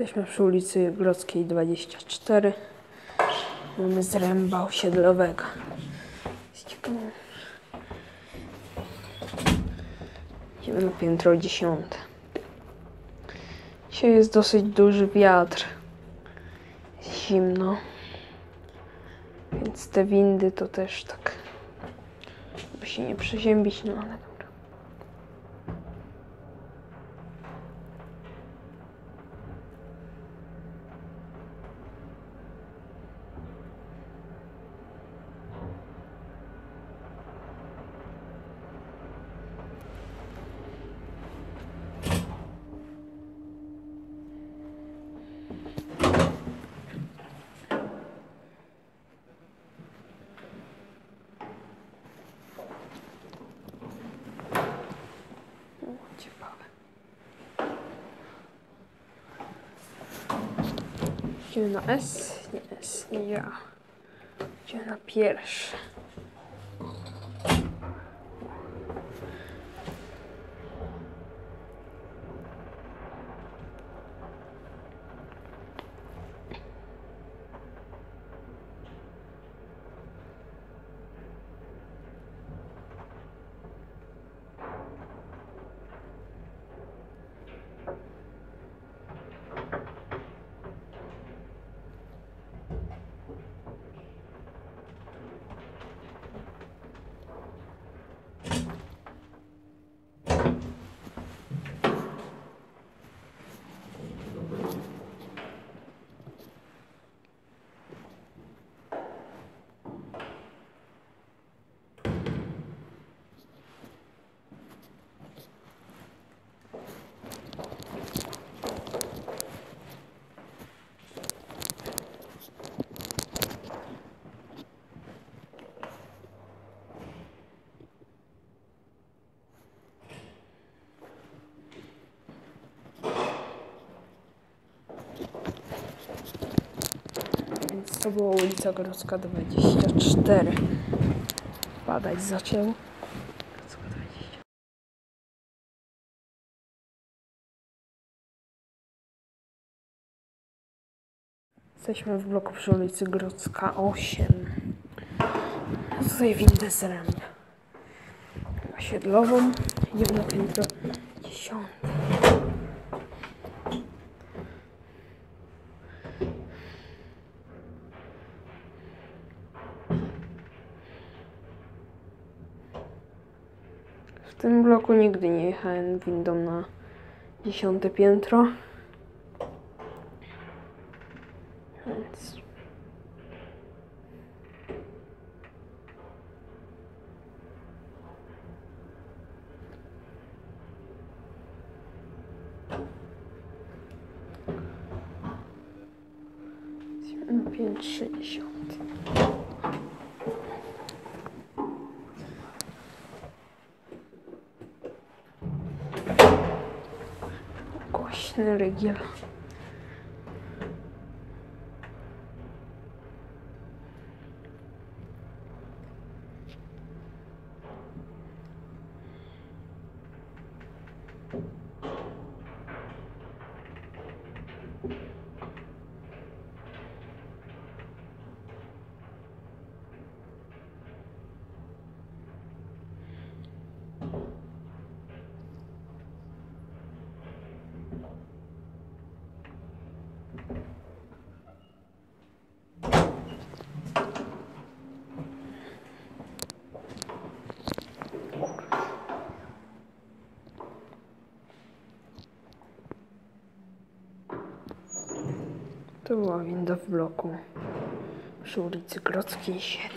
Jesteśmy przy ulicy Grodzkiej 24. Mamy zręba osiedlowego. Idziemy na piętro dziesiąte. Dzisiaj jest dosyć duży wiatr. Zimno. Więc te windy to też tak. By się nie przeziębić, no ale Idziemy na S? Nie S, nie ja. Idziemy na pierwszy. Więc to była ulica Grodzka 24. Padać zaczęło. Grodzka 20. Jesteśmy w bloku przy ulicy Grodzka 8. Tutaj windę z ręb. Osiedlową. Na piętro 10. W tym bloku nigdy nie jechałem windą na dziesiąte piętro. Więc... Jesteśmy na Ne ne regia. To była winda w bloku przy ulicy Grodzkiej 7.